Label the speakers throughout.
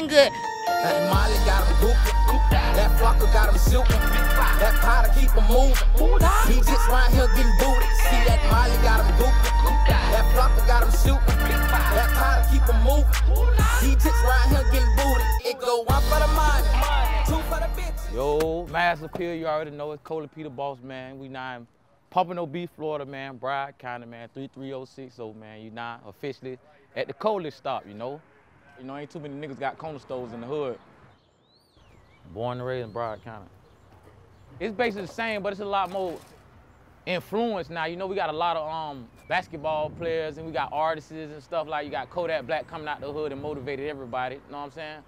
Speaker 1: feeling good.
Speaker 2: That Molly got him hooping. That Flocka got him shooting. That Potter keep him moving. He just right here getting booty. See that Molly got him hooping. That Flocka got him shooting. That Potter keep him moving. He just right here getting booty. It go one for the money, two for the bitch.
Speaker 3: Yo, Mass Appeal, you already know it's Koly Peter Boss, man. We now Pompano Beach, Florida, man. Broward County, man. 33060, man. You now officially at the Koly stop, you know. You know, ain't too many niggas got corner stores in the hood. Born and raised in Broward County. It's basically the same, but it's a lot more influence now. You know, we got a lot of um, basketball players and we got artists and stuff like you got Kodak Black coming out the hood and motivated everybody, you know what I'm saying?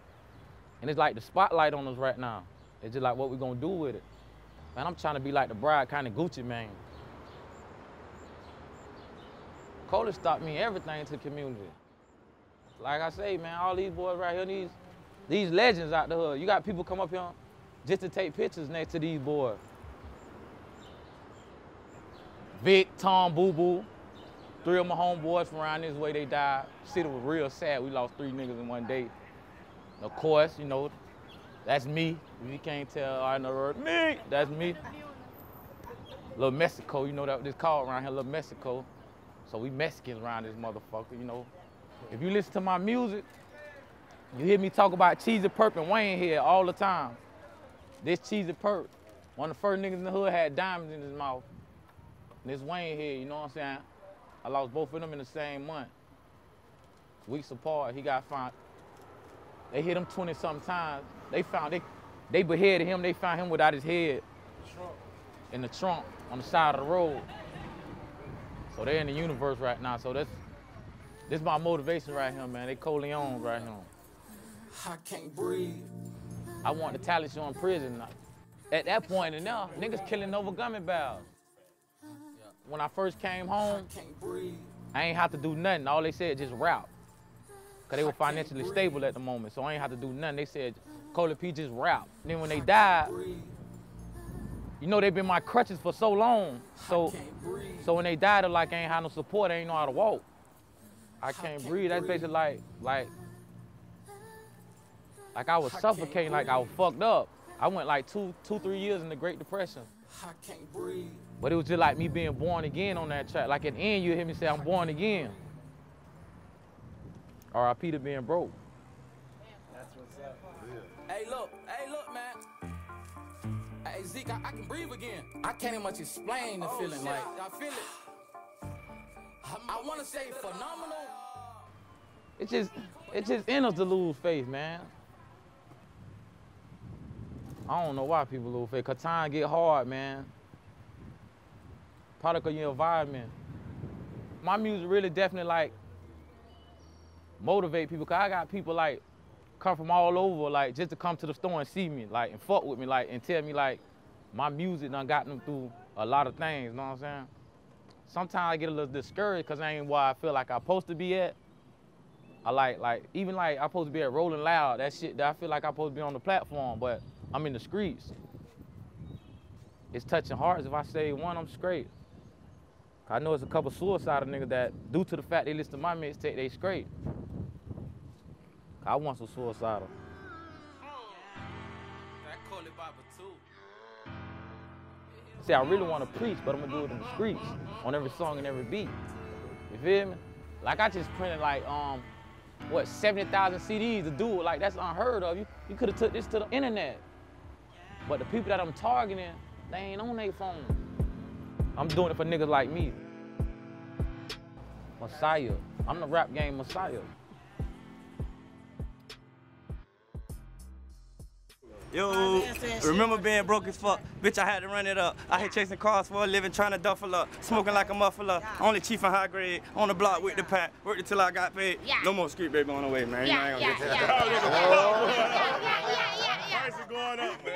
Speaker 3: And it's like the spotlight on us right now. It's just like what we gonna do with it. Man, I'm trying to be like the Broward County Gucci Mane. Koly stopped me everything to the community. Like I say, man, all these boys right here, these these legends out the hood. You got people come up here just to take pictures next to these boys. Vic, Tom, Boo Boo, three of my homeboys from around this way, they died. City was real sad. We lost three niggas in one day. And Of course, you know, that's me. If you can't tell, I know me. That's me. Little Mexico, you know that this called around here, Little Mexico. So we Mexicans around this motherfucker, you know. If you listen to my music, you hear me talk about Cheesy Perp and Wayne here all the time. This Cheesy Perp, one of the first niggas in the hood had diamonds in his mouth. And this Wayne here, you know what I'm saying? I lost both of them in the same month. Weeks apart, he got found. They hit him 20 something times. They found, they, they beheaded him, they found him without his head. In the trunk on the side of the road. So they're in the universe right now. So that's this is my motivation right here, man. They Kolyon right here.
Speaker 2: I can't breathe.
Speaker 3: I want the talent show in prison. At that point in there, niggas killing over gummy bears. When I first came home,
Speaker 2: Can't.
Speaker 3: I ain't have to do nothing. All they said just rap. Cause they were financially stable at the moment, so I ain't have to do nothing. They said, Koly P just rap. Then when they died, you know they been my crutches for so long. So so when they died, they're like I ain't had no support, I ain't know how to walk. I can't breathe. That's basically like like like I was suffocating, like I was fucked up. I went like two, two, three years in the Great Depression.
Speaker 2: I can't breathe.
Speaker 3: But it was just like me being born again on that track. Like at the end, you hear me say, I'm born again. R.I.P. to being broke.
Speaker 2: Hey, look, hey, look, man. Hey, Zeke, I, I can breathe again. I can't even much explain the feeling. Like, I feel it. I want to say phenomenal.
Speaker 3: It's just, it's just in us to lose faith, man. I don't know why people lose faith. Cause time get hard, man. Product of your environment. My music really definitely like motivate people. Cause I got people like come from all over, like just to come to the store and see me, like and fuck with me, like and tell me like my music done got them through a lot of things. You know what I'm saying? Sometimes I get a little discouraged because I ain't where I feel like I'm supposed to be at. I like, like, even like I'm supposed to be at Rolling Loud, that shit that I feel like I'm supposed to be on the platform, but I'm in the streets. It's touching hearts. If I say one, I'm straight. I know it's a couple suicidal niggas that, due to the fact they listen to my mixtape, they straight. I want some suicidal.
Speaker 2: That Koly Bible too.
Speaker 3: See, I really want to preach, but I'm gonna do it in the streets, on every song and every beat. You feel me? Like I just printed like um, what 70,000 CDs to do it. Like that's unheard of. You you could have took this to the internet. But the people that I'm targeting, they ain't on their phone. I'm doing it for niggas like me. Messiah. I'm the rap game Messiah.
Speaker 4: Yo, remember being broke as fuck? Bitch, I had to run it up. I hate chasing cars for a living, trying to duffel up. Smoking like a muffler. Only chief and high grade. On the block with the pack. Worked until I got paid. No more street baby on the way, man. You know, I
Speaker 1: Yeah,
Speaker 4: ain't
Speaker 1: yeah,
Speaker 4: gonna get
Speaker 1: yeah,
Speaker 4: that.
Speaker 1: yeah, yeah, yeah, yeah, yeah, yeah, yeah, yeah.
Speaker 5: Prices going up, man.